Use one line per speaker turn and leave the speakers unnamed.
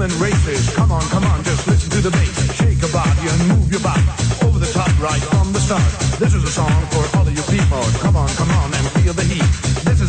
woman races. Come on, come on, just listen to the bass. Shake your body and move your body. Over the top right from the start. This is a song for all of you people. Come on, come on and feel the heat. This